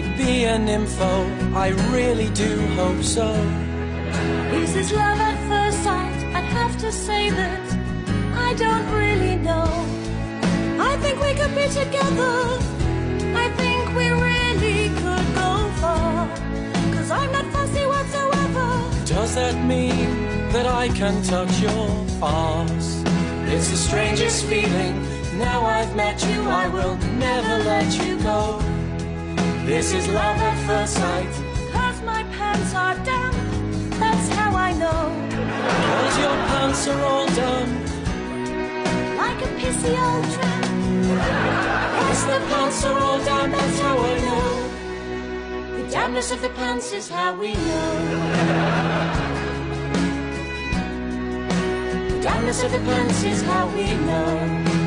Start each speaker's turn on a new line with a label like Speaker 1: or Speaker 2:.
Speaker 1: could be an info. I really do hope so.
Speaker 2: Is this love at first sight? I'd have to say that I don't really know. I think we could be together. I think we really could go far. Cause I'm not fussy whatsoever.
Speaker 1: Does that mean that I can touch your arms? It's the strangest feeling. Now I've met you, I will never let you go. This is love at first sight.
Speaker 2: Cause my pants are down. That's how I know.
Speaker 1: Cause your pants are all done.
Speaker 2: Like a pissy old tramp.
Speaker 1: Cause the pants are all down, that's how I know.
Speaker 2: The damnness of the pants is how we know. The damnness of the pants is how we know.